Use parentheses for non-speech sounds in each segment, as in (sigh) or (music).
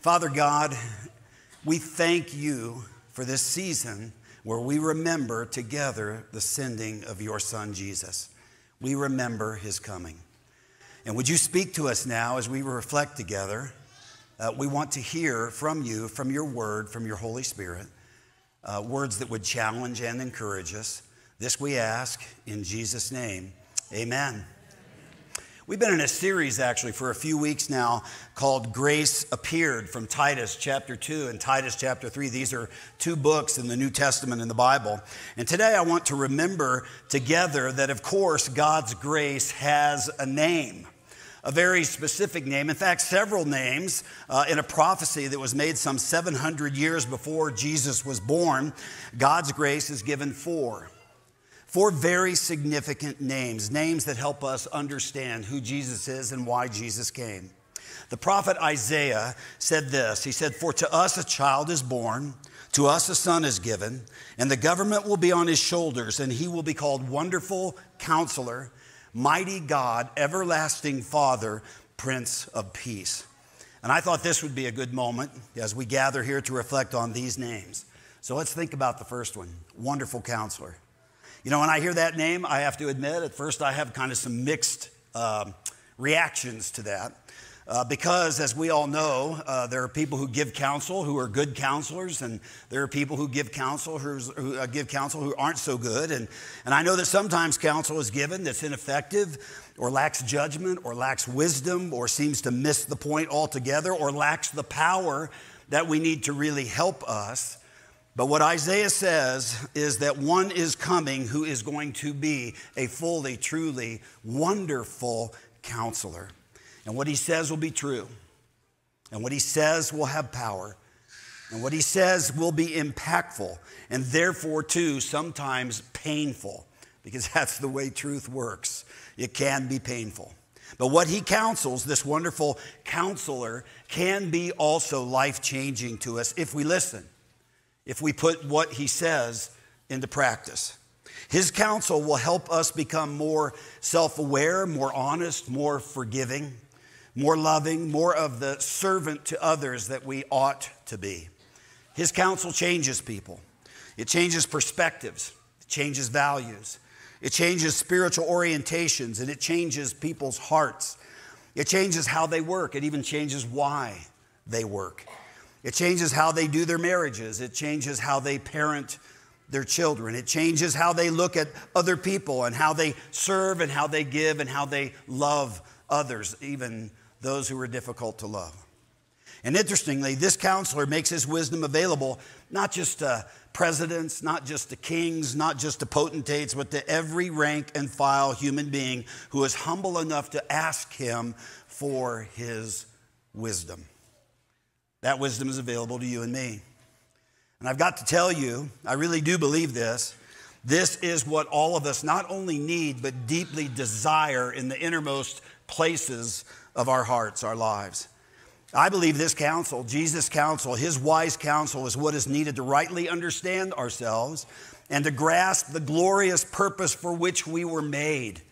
Father God, we thank you for this season where we remember together the sending of your Son, Jesus. We remember his coming. And would you speak to us now as we reflect together? Uh, we want to hear from you, from your word, from your Holy Spirit, uh, words that would challenge and encourage us. This we ask in Jesus' name. Amen. We've been in a series actually for a few weeks now called Grace Appeared from Titus chapter 2 and Titus chapter 3. These are two books in the New Testament in the Bible. And today I want to remember together that, of course, God's grace has a name a very specific name, in fact, several names uh, in a prophecy that was made some 700 years before Jesus was born. God's grace is given four. Four very significant names, names that help us understand who Jesus is and why Jesus came. The prophet Isaiah said this He said, For to us a child is born, to us a son is given, and the government will be on his shoulders, and he will be called Wonderful Counselor, Mighty God, Everlasting Father, Prince of Peace. And I thought this would be a good moment as we gather here to reflect on these names. So let's think about the first one Wonderful Counselor. You know, when I hear that name, I have to admit, at first I have kind of some mixed uh, reactions to that. Uh, because, as we all know, uh, there are people who give counsel who are good counselors, and there are people who give counsel who uh, give counsel who aren't so good. And, and I know that sometimes counsel is given that's ineffective, or lacks judgment, or lacks wisdom, or seems to miss the point altogether, or lacks the power that we need to really help us. But what Isaiah says is that one is coming who is going to be a fully, truly wonderful counselor. And what he says will be true. And what he says will have power. And what he says will be impactful. And therefore, too, sometimes painful, because (laughs) that's the way truth works. It can be painful. But what he counsels, this wonderful counselor, can be also life changing to us if we listen if we put what he says into practice. His counsel will help us become more self aware, more honest, more forgiving, more loving, more of the servant to others that we ought to be. His counsel changes people, it changes perspectives, it changes values, it changes spiritual orientations, and it changes people's hearts. It changes how they work, it even changes why they work. It changes how they do their marriages. It changes how they parent their children. It changes how they look at other people and how they serve and how they give and how they love others, even those who are difficult to love. And interestingly, this counselor makes his wisdom available not just to presidents, not just to kings, not just to potentates, but to every rank and file human being who is humble enough to ask him for his wisdom. That wisdom is available to you and me. And I've got to tell you, I really do believe this. This is what all of us not only need, but deeply desire in the innermost places of our hearts, our lives. I believe this counsel, Jesus' counsel, his wise counsel, is what is needed to rightly understand ourselves and to grasp the glorious purpose for which we were made.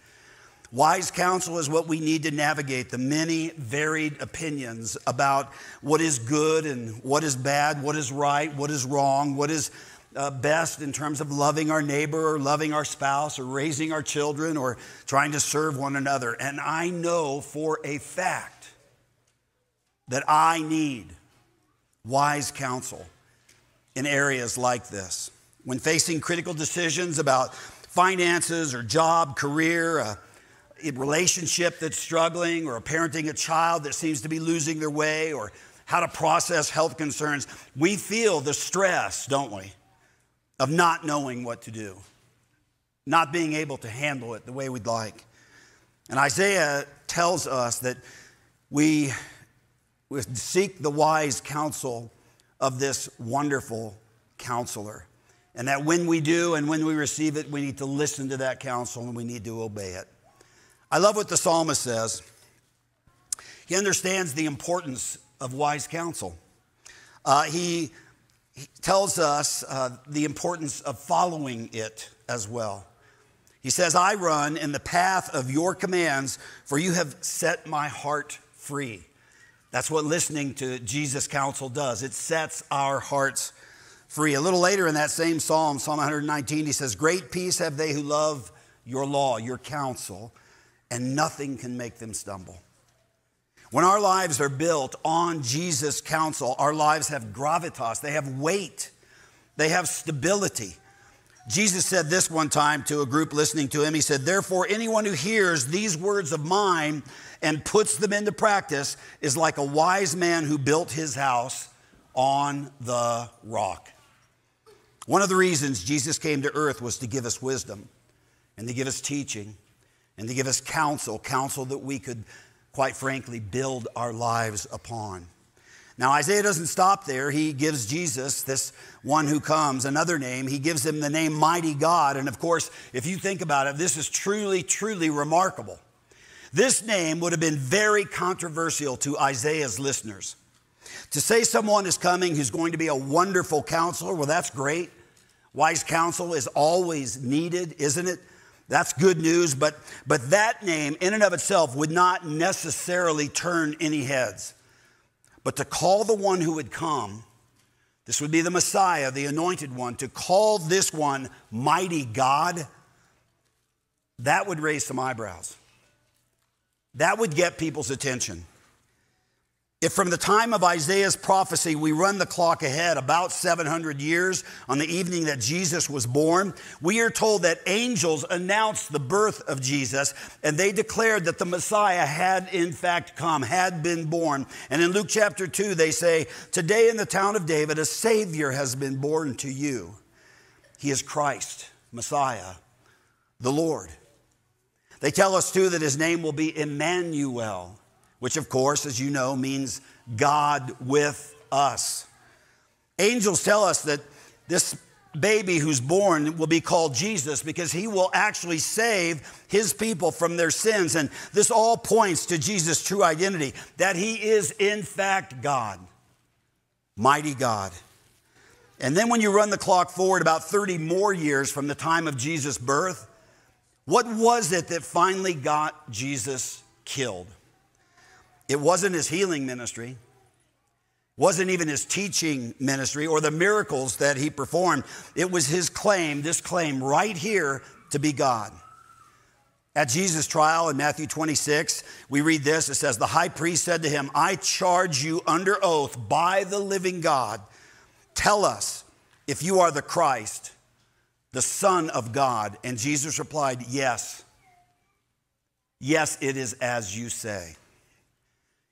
Wise counsel is what we need to navigate the many varied opinions about what is good and what is bad, what is right, what is wrong, what is uh, best in terms of loving our neighbor or loving our spouse or raising our children or trying to serve one another. And I know for a fact that I need wise counsel in areas like this. When facing critical decisions about finances or job, career, uh, relationship that's struggling or parenting a child that seems to be losing their way or how to process health concerns, we feel the stress, don't we, of not knowing what to do, not being able to handle it the way we'd like. And Isaiah tells us that we seek the wise counsel of this wonderful counselor. And that when we do and when we receive it, we need to listen to that counsel and we need to obey it. I love what the psalmist says. He understands the importance of wise counsel. Uh, he, he, tells us uh, the importance of following it as well. He says, I run in the path of your commands, for you have set my heart free. That's what listening to Jesus' counsel does. It sets our hearts free. A little later in that same psalm, Psalm 119, he says, Great peace have they who love your law, your counsel, and nothing can make them stumble. When our lives are built on Jesus' counsel, our lives have gravitas, they have weight, they have stability. Jesus said this one time to a group listening to him. He said, Therefore, anyone who hears these words of mine and puts them into practice is like a wise man who built his house on the rock. One of the reasons Jesus came to earth was to give us wisdom and to give us teaching and to give us counsel, counsel that we could, quite frankly, build our lives upon. Now, Isaiah doesn't stop there. He gives Jesus, this one who comes, another name. He gives him the name Mighty God. And of course, if you think about it, this is truly, truly remarkable. This name would have been very controversial to Isaiah's listeners. To say someone is coming who's going to be a wonderful counselor, well, that's great. Wise counsel is always needed, isn't it? That's good news, but, but that name in and of itself would not necessarily turn any heads. But to call the one who would come, this would be the Messiah, the anointed one, to call this one mighty God, that would raise some eyebrows. That would get people's attention. If from the time of Isaiah's prophecy we run the clock ahead about 700 years on the evening that Jesus was born, we are told that angels announced the birth of Jesus and they declared that the Messiah had in fact come, had been born. And in Luke chapter 2, they say, Today in the town of David, a Savior has been born to you. He is Christ, Messiah, the Lord. They tell us too that his name will be Emmanuel which, of course, as you know, means God with us. Angels tell us that this baby who's born will be called Jesus because he will actually save his people from their sins. And this all points to Jesus' true identity that he is, in fact, God, mighty God. And then when you run the clock forward about 30 more years from the time of Jesus' birth, what was it that finally got Jesus killed? It wasn't his healing ministry, wasn't even his teaching ministry or the miracles that he performed. It was his claim, this claim right here to be God. At Jesus' trial in Matthew 26, we read this. It says, The high priest said to him, I charge you under oath by the living God, tell us if you are the Christ, the Son of God. And Jesus replied, Yes. Yes, it is as you say.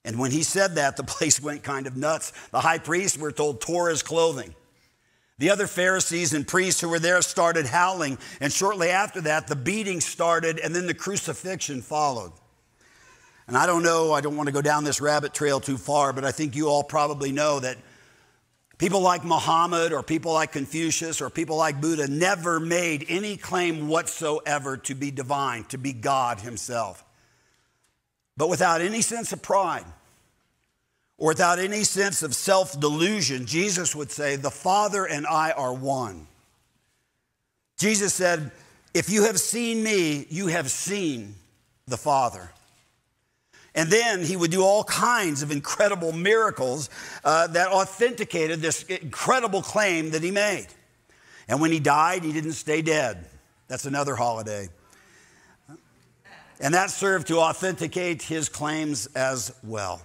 And when he said that, the (laughs) place went kind of nuts. The high priest, we're told, tore his clothing. The other Pharisees and priests who were there started howling, and shortly after that, the beating started, and then the crucifixion followed. And I don't know, I don't want to go down this rabbit trail too far, but I think you all probably know that people like Muhammad or people like Confucius or people like Buddha never made any claim whatsoever to be divine, to be God Himself. But without any sense of pride, or without any sense of self delusion, Jesus would say, The Father and I are one. Jesus said, If you have seen me, you have seen the Father. And then he would do all kinds of incredible miracles uh, that authenticated this incredible claim that he made. And when he died, he didn't stay dead. That's another holiday. And that served to authenticate his claims as well.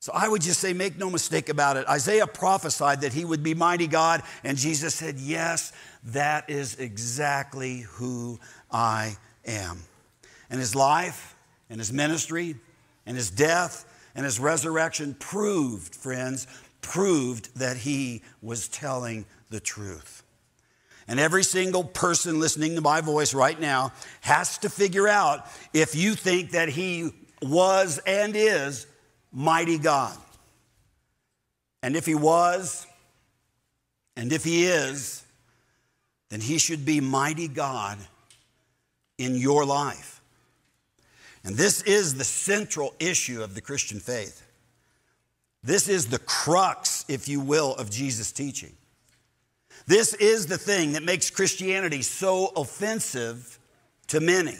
So I would just say, make no mistake about it. Isaiah prophesied that he would be mighty God, and Jesus said, Yes, that is exactly who I am. And his life, and his ministry, and his death, and his resurrection proved, friends, proved that he was telling the truth. And every single person listening to my voice right now has to figure out if you think that he was and is mighty God. And if he was, and if he is, then he should be mighty God in your life. And this is the central issue of the Christian faith. This is the crux, if you will, of Jesus' teaching. This is the thing that makes Christianity so offensive to many.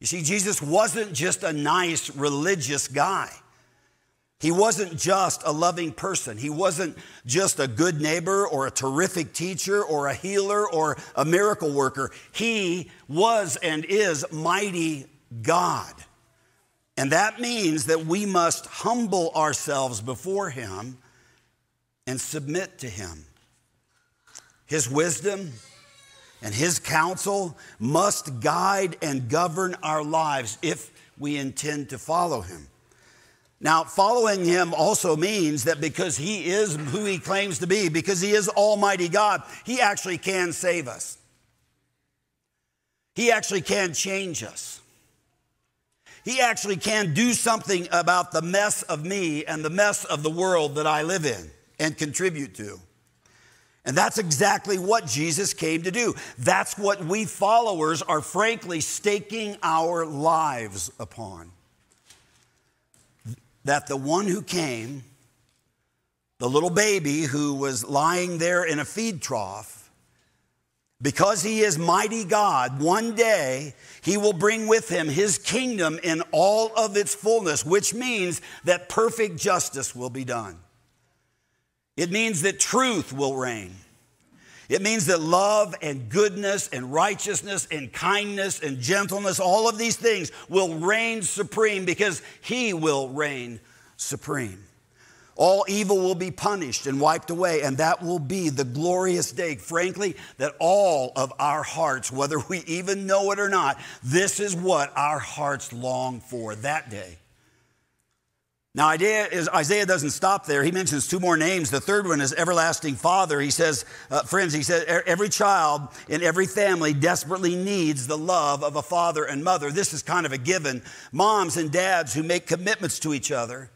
You see, Jesus wasn't just a nice religious guy. He wasn't just a loving person. He wasn't just a good neighbor or a terrific teacher or a healer or a miracle worker. He was and is mighty God. And that means that we must humble ourselves before Him and submit to Him. His wisdom and His counsel must guide and govern our lives if we intend to follow Him. Now, following him also means that because he is who he claims to be, because he is Almighty God, he actually can save us. He actually can change us. He actually can do something about the mess of me and the mess of the world that I live in and contribute to. And that's exactly what Jesus came to do. That's what we followers are frankly staking our lives upon that the one who came, the little baby who was lying there in a feed trough, because he is mighty God, one day he will bring with him his kingdom in all of its fullness, which means that perfect justice will be done. It means that truth will reign. It means that love and goodness and righteousness and kindness and gentleness, all of these things will reign supreme because He will reign supreme. All evil will be punished and wiped away, and that will be the glorious day, frankly, that all of our hearts, whether we even know it or not, this is what our hearts long for that day. Now, Isaiah doesn't stop there. He mentions two more names. The third one is Everlasting Father. He says, uh, friends, he says, every child in every family desperately needs the love of a father and mother. This is kind of a given. Moms and dads who make commitments to each other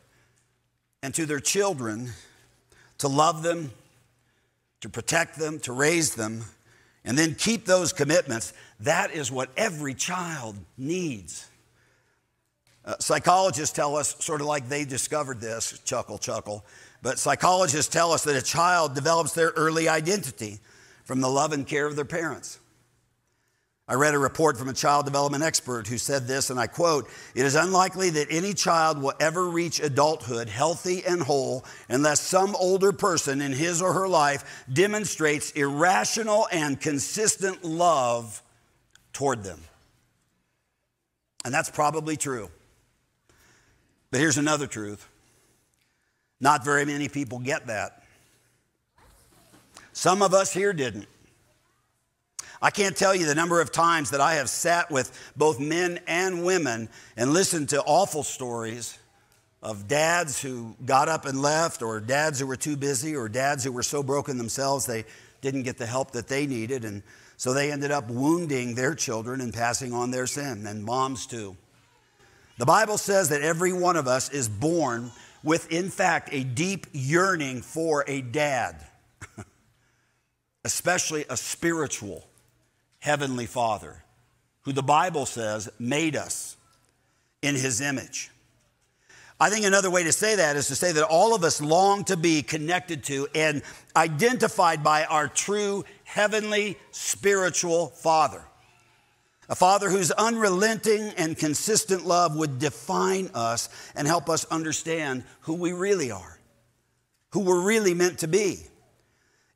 and to their children to love them, to protect them, to raise them, and then keep those commitments. That is what every child needs. Uh, psychologists tell us, sort of like they discovered this, chuckle, chuckle, but psychologists tell us that a child develops their early identity from the love and care of their parents. I read a report from a child development expert who said this, and I quote It is unlikely that any child will ever reach adulthood healthy and whole unless some older person in his or her life demonstrates irrational and consistent love toward them. And that's probably true. But here's another truth not very many people get that. Some of us here didn't. I can't tell you the number of times that I have sat with both men and women and listened to awful stories of dads who got up and left, or dads who were too busy, or dads who were so broken themselves they didn't get the help that they needed. And so they ended up wounding their children and passing on their sin, and moms too. The Bible says that every one of us is born with, in fact, a deep yearning for a dad, (laughs) especially a spiritual heavenly father who the Bible says made us in his image. I think another way to say that is to say that all of us long to be connected to and identified by our true heavenly spiritual father. A father whose unrelenting and consistent love would define us and help us understand who we really are, who we're really meant to be.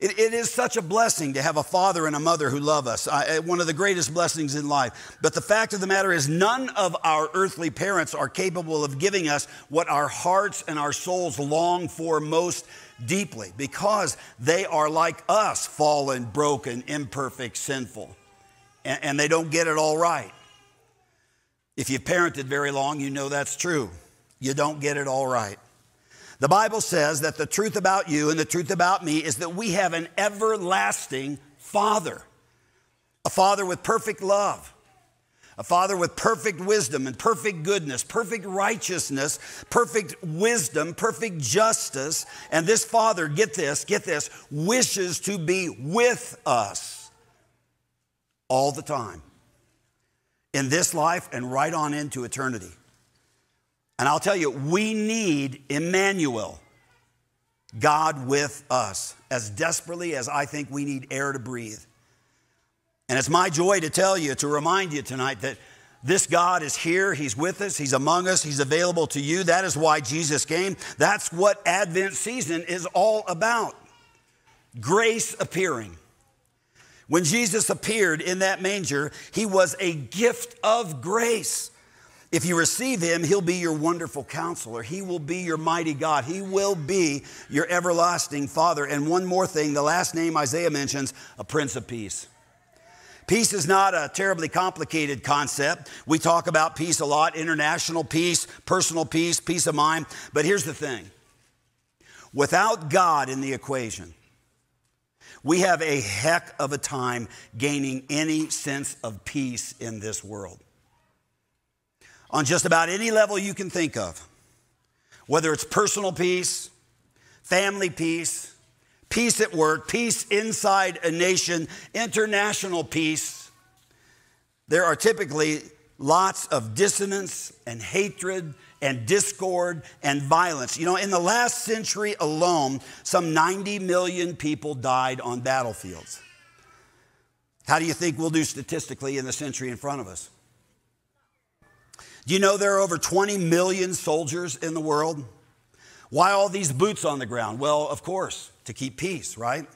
It, it is such a blessing to have a father and a mother who love us, uh, one of the greatest blessings in life. But the fact of the matter is, none of our earthly parents are capable of giving us what our hearts and our souls long for most deeply because they are like us fallen, broken, imperfect, sinful and, and they don't get it all right. If you've parented very long, you know that's true. You don't get it all right. The Bible says that the truth about you and the truth about me is that we have an everlasting Father, a Father with perfect love, a Father with perfect wisdom and perfect goodness, perfect righteousness, perfect wisdom, perfect justice. And this Father, get this, get this, wishes to be with us all the time in this life and right on into eternity. And I'll tell you, we need Emmanuel, God with us, as desperately as I think we need air to breathe. And it's my joy to tell you, to remind you tonight that This God is here. He's with us. He's among us. He's available to you. That is why Jesus came. That's what Advent season is all about grace appearing. When Jesus appeared in that manger, he was a gift of grace. If you receive him, he'll be your wonderful counselor. He will be your mighty God. He will be your everlasting Father. And one more thing the last name Isaiah mentions a Prince of Peace. Peace is not a terribly complicated concept. We talk about peace a lot international peace, personal peace, peace of mind. But here's the thing without God in the equation, we have a heck of a time gaining any sense of peace in this world on just about any level you can think of, whether it's personal peace, family peace, peace at work, peace inside a nation, international peace. There are typically lots of dissonance and hatred and discord and violence. You know, in the last century alone, some 90 million people died on battlefields. How do you think we'll do statistically in the century in front of us? Do you know there are over 20 million soldiers in the world? Why all these boots on the ground? Well, of course, to keep peace, right?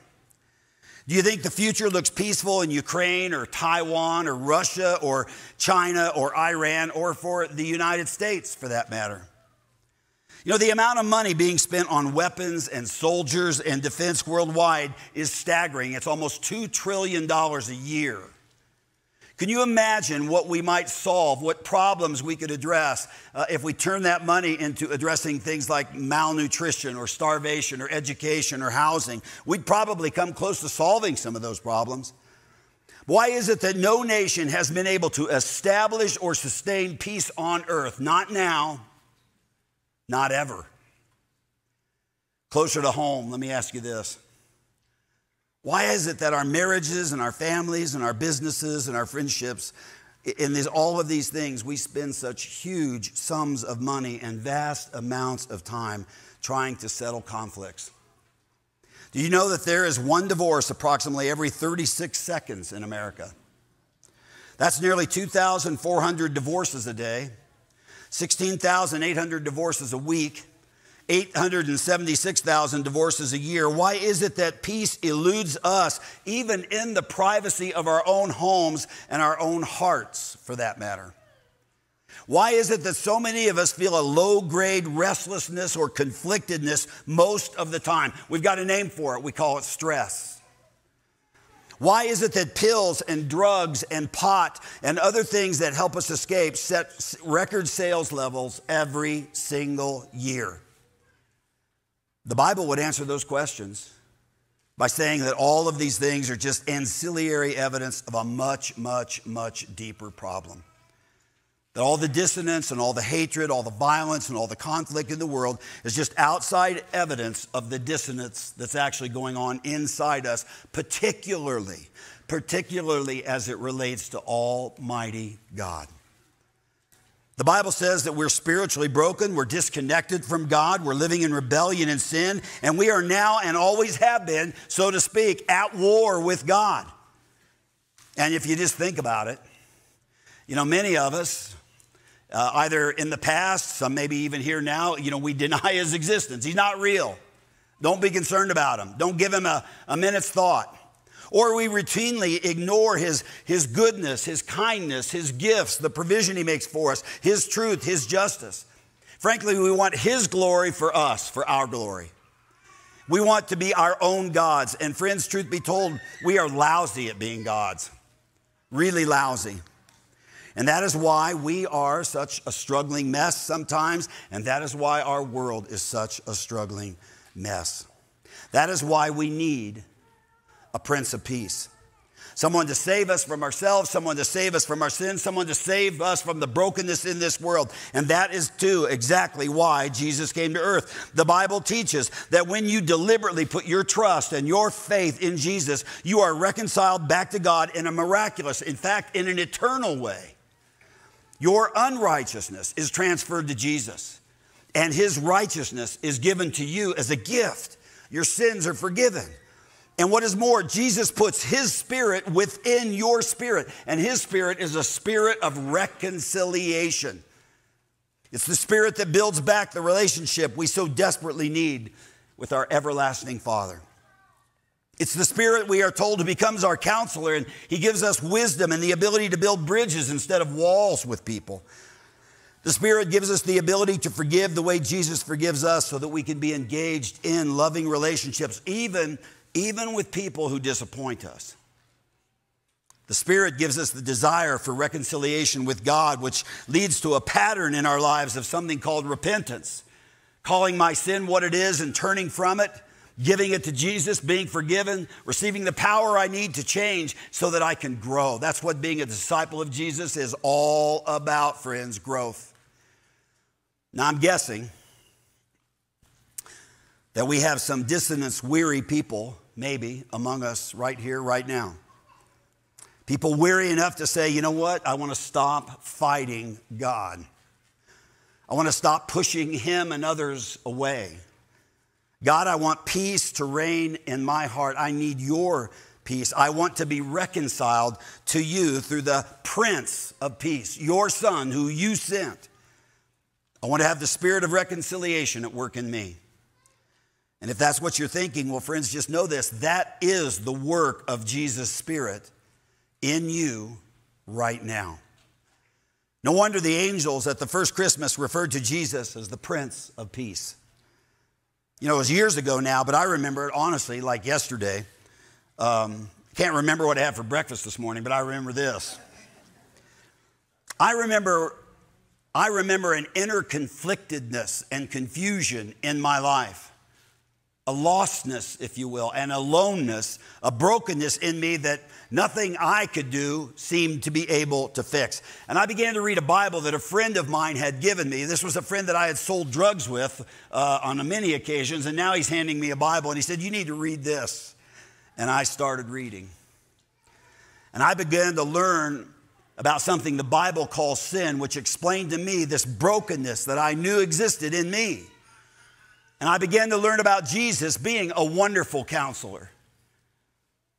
Do you think the future looks peaceful in Ukraine or Taiwan or Russia or China or Iran or for the United States for that matter? You know, the amount of money being spent on weapons and soldiers and defense worldwide is staggering. It's almost $2 trillion a year. Can you imagine what we might solve, what problems we could address uh, if we turn that money into addressing things like malnutrition or starvation or education or housing? We'd probably come close to solving some of those problems. Why is it that no nation has been able to establish or sustain peace on earth? Not now, not ever. Closer to home, let me ask you this why is it that our marriages and our families and our businesses and our friendships, in these, all of these things, we spend such huge sums of money and vast amounts of time trying to settle conflicts? Do you know that there is one divorce approximately every 36 seconds in America? That's nearly 2,400 divorces a day, 16,800 divorces a week, 876,000 divorces a year. Why is it that peace eludes us, even in the privacy of our own homes and our own hearts, for that matter? Why is it that so many of us feel a low grade restlessness or conflictedness most of the time? We've got a name for it. We call it stress. Why is it that pills and drugs and pot and other things that help us escape set record sales levels every single year? The Bible would answer those questions by saying that all of these things are just ancillary evidence of a much, much, much deeper problem. That all the dissonance and all the hatred, all the violence and all the conflict in the world is just outside evidence of the dissonance that's actually going on inside us, particularly, particularly as it relates to Almighty God. The Bible says that we're spiritually broken, we're disconnected from God, we're living in rebellion and sin, and we are now and always have been, so to speak, at war with God. And if you just think about it, you know, many of us, uh, either in the past, some maybe even here now, you know, we (laughs) deny his existence. He's not real. Don't be concerned about him. Don't give him a, a minute's thought. Or we routinely ignore his, his goodness, his kindness, his gifts, the provision he makes for us, his truth, his justice. Frankly, we want his glory for us, for our glory. We want to be our own gods. And friends, truth be told, we are lousy at being gods. Really lousy. And that is why we are such a struggling mess sometimes, and that is why our world is such a struggling mess. That is why we need a Prince of Peace. Someone to save us from ourselves, someone to save us from our sins, someone to save us from the brokenness in this world. And that is too exactly why Jesus came to earth. The Bible teaches that when you deliberately put your trust and your faith in Jesus, you are reconciled back to God in a miraculous, in fact, in an eternal way. Your unrighteousness is transferred to Jesus, and his righteousness is given to you as a gift. Your sins are forgiven. And what is more, Jesus puts his spirit within your spirit, and his spirit is a spirit of reconciliation. It's the spirit that builds back the relationship we so desperately need with our everlasting Father. It's the spirit we are told who becomes our counselor, and he gives us wisdom and the ability to build bridges instead of walls with people. The Spirit gives us the ability to forgive the way Jesus forgives us so that we can be engaged in loving relationships, even even with people who disappoint us. The Spirit gives us the desire for reconciliation with God, which leads to a pattern in our lives of something called repentance. Calling my sin what it is and turning from it, giving it to Jesus, being forgiven, receiving the power I need to change so that I can grow. That's what being a disciple of Jesus is all about, friends growth. Now, I'm guessing that we have some dissonance weary people, maybe, among us right here, right now. People weary enough to say, you know what? I want to stop fighting God. I want to stop pushing Him and others away. God, I want peace to reign in my heart. I need your peace. I want to be reconciled to you through the Prince of Peace, your Son, who you sent. I want to have the spirit of reconciliation at work in me. And if that's what you're thinking, well, friends, just know this that is the work of Jesus' Spirit in you right now. No wonder the angels at the first Christmas referred to Jesus as the Prince of Peace. You know, it was years ago now, but I remember it honestly like yesterday. Um, can't remember what I had for breakfast this morning, but I remember this. I remember, I remember an inner conflictedness and confusion in my life a lostness, if you will, and aloneness, a brokenness in me that nothing I could do seemed to be able to fix. And I began to read a Bible that a friend of mine had given me. This was a friend that I had sold drugs with uh, on many occasions, and now he's handing me a Bible, and he said, You need to read this. And I started reading. And I began to learn about something the Bible calls sin, which explained to me this brokenness that I knew existed in me. And I began to learn about Jesus being a wonderful counselor,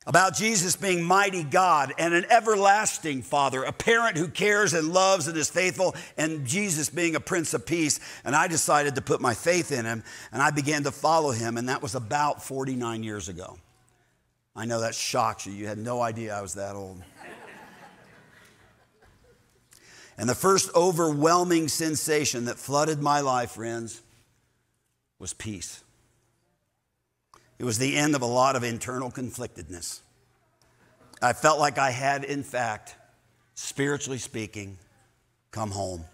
about Jesus being mighty God and an everlasting Father, a parent who cares and loves and is faithful, and Jesus being a Prince of Peace. And I decided to put my faith in him and I began to follow him, and that was about 49 years ago. I know that shocks you. You had no idea I was that old. And the first overwhelming sensation that flooded my life, friends, was peace. It was the end of a lot of internal conflictedness. I felt like I had, in fact, spiritually speaking, come home.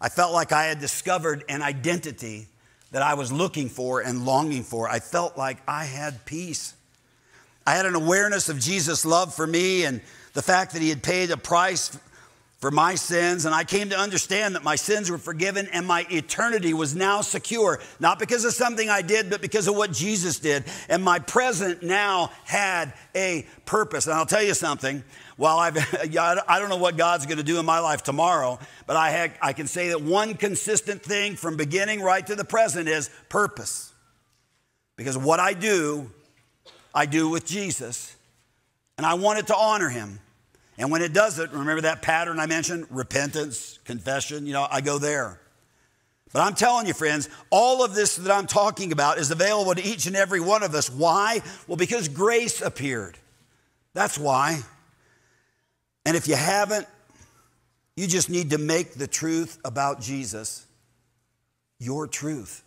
I felt like I had discovered an identity that I was looking for and longing for. I felt like I had peace. I had an awareness of Jesus' love for me and the fact that he had paid a price for my sins, and I came to understand that my sins were forgiven and my eternity was now secure, not because of something I did, but because of what Jesus did. And my present now had a purpose. And I'll tell you something, while I've, (laughs) I don't know what God's going to do in my life tomorrow, but I, had, I can say that one consistent thing from beginning right to the present is purpose. Because what I do, I do with Jesus, and I wanted to honor him. And when it doesn't, remember that pattern I mentioned? Repentance, confession, you know, I go there. But I'm telling you, friends, all of this that I'm talking about is available to each and every one of us. Why? Well, because grace appeared. That's why. And if you haven't, you just need to make the truth about Jesus your truth.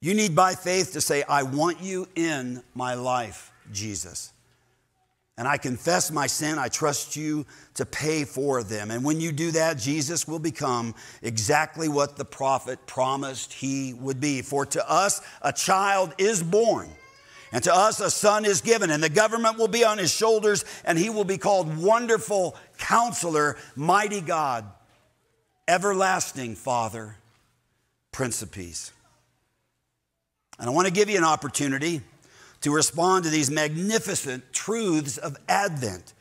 You need by faith to say, I want you in my life, Jesus and I confess my sin, I trust you to pay for them. And when you do that, Jesus will become exactly what the prophet promised he would be. For to us, a child is born. And to us a son is given, and the government will be on his shoulders, and he will be called Wonderful Counselor, Mighty God, Everlasting Father, Prince of Peace. And I want to give you an opportunity to respond to these magnificent truths of Advent.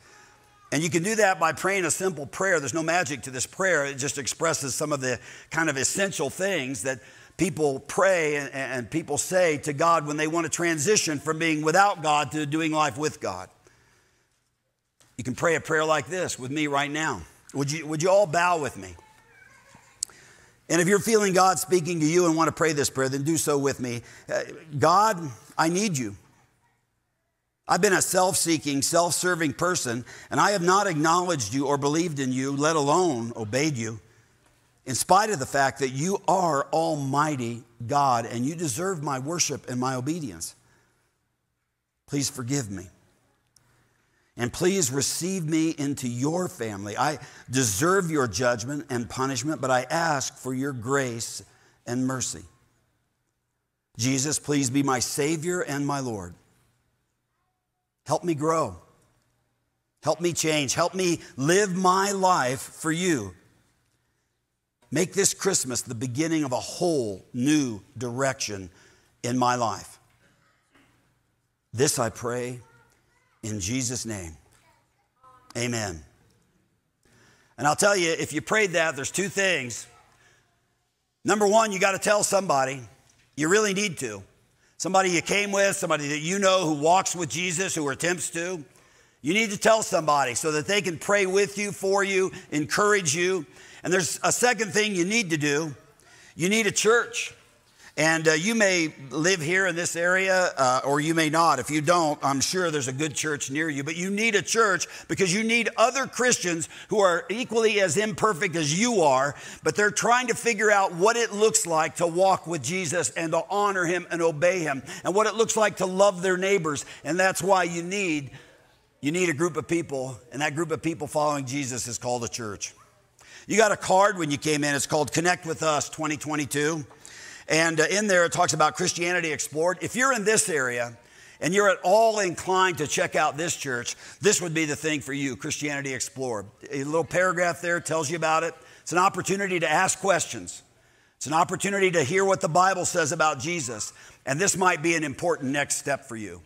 And you can do that by praying a simple prayer. There's no magic to this prayer, it just expresses some of the kind of essential things that people pray and, and people say to God when they want to transition from being without God to doing life with God. You can pray a prayer like this with me right now. Would you, would you all bow with me? And if you're feeling God speaking to you and want to pray this prayer, then do so with me. Uh, God, I need you. I've been a self seeking, self serving person, and I have not acknowledged you or believed in you, let alone obeyed you, in spite of the fact that you are Almighty God and you deserve my worship and my obedience. Please forgive me. And please receive me into your family. I deserve your judgment and punishment, but I ask for your grace and mercy. Jesus, please be my Savior and my Lord. Help me grow. Help me change. Help me live my life for you. Make this Christmas the beginning of a whole new direction in my life. This I pray in Jesus' name. Amen. And I'll tell you, if you prayed that, there's two things. Number one, you got to tell somebody. You really need to. Somebody you came with, somebody that you know who walks with Jesus, who attempts to. You need to tell somebody so that they can pray with you, for you, encourage you. And there's a second thing you need to do you need a church. And uh, you may live here in this area, uh, or you may not. If you don't, I'm sure there's a good church near you. But you need a church because you need other Christians who are equally as imperfect as you are, but they're trying to figure out what it looks like to walk with Jesus and to honor him and obey him, and what it looks like to love their neighbors. And that's why you need. You need a group of people, and that group of people following Jesus is called a church. You got a card when you came in. It's called Connect with Us 2022. And uh, in there, it talks about Christianity Explored. If you're in this area and you're at all inclined to check out this church, this would be the thing for you Christianity Explored. A little paragraph there tells you about it. It's an opportunity to ask questions, it's an opportunity to hear what the Bible says about Jesus. And this might be an important next step for you.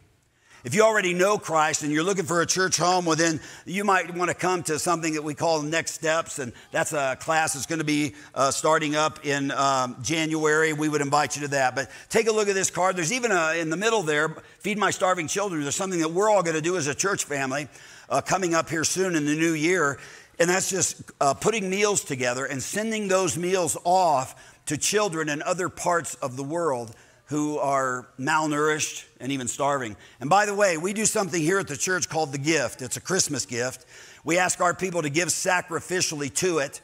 If you already know Christ and you're looking for a church home, well, then you might want to come to something that we call Next Steps. And that's a class that's going to be uh, starting up in um, January. We would invite you to that. But take a look at this card. There's even a, in the middle there, Feed My Starving Children. There's something that we're all going to do as a church family uh, coming up here soon in the new year. And that's just uh, putting meals together and sending those meals off to children in other parts of the world who are malnourished and even starving. And by the way, we do something here at the church called the gift. It's a Christmas gift. We ask our people to give sacrificially to it.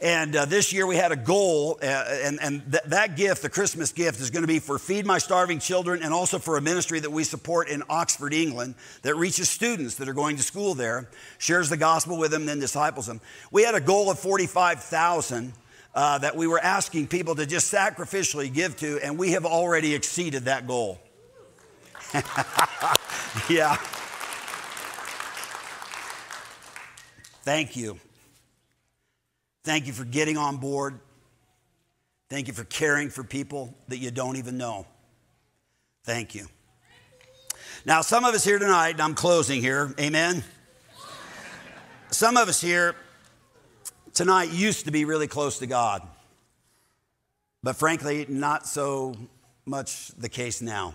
And uh, this year we had a goal, uh, and, and th- that gift, the Christmas gift, is going to be for Feed My Starving Children and also for a ministry that we support in Oxford, England, that reaches students that are going to school there, shares the gospel with them, then disciples them. We had a goal of 45,000 uh, that we were asking people to just sacrificially give to, and we have already exceeded that goal. (laughs) yeah. Thank you. Thank you for getting on board. Thank you for caring for people that you don't even know. Thank you. Now, some of us here tonight, and I'm closing here, amen? Some of us here tonight used to be really close to God, but frankly, not so much the case now.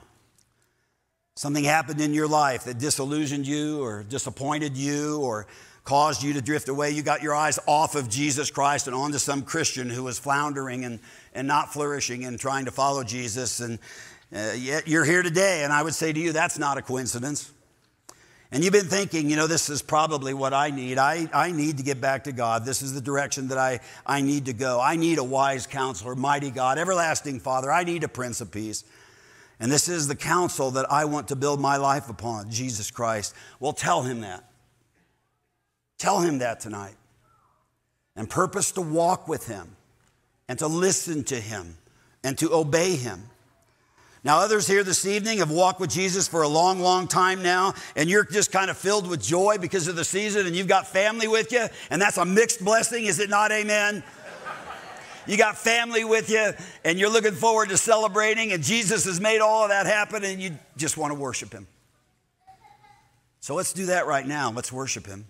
Something happened in your life that disillusioned you or disappointed you or caused you to drift away. You got your eyes off of Jesus Christ and onto some Christian who was floundering and, and not flourishing and trying to follow Jesus. And uh, yet you're here today, and I would say to you, that's not a coincidence. And you've been thinking, you know, this is probably what I need. I, I need to get back to God. This is the direction that I, I need to go. I need a wise counselor, mighty God, everlasting Father. I need a Prince of Peace. And this is the counsel that I want to build my life upon, Jesus Christ. Well, tell him that. Tell him that tonight. And purpose to walk with him and to listen to him and to obey him. Now, others here this evening have walked with Jesus for a long, long time now, and you're just kind of filled with joy because of the season, and you've got family with you, and that's a mixed blessing, is it not? Amen. You got family with you, and you're looking forward to celebrating, and Jesus has made all of that happen, and you just want to worship Him. So let's do that right now. Let's worship Him.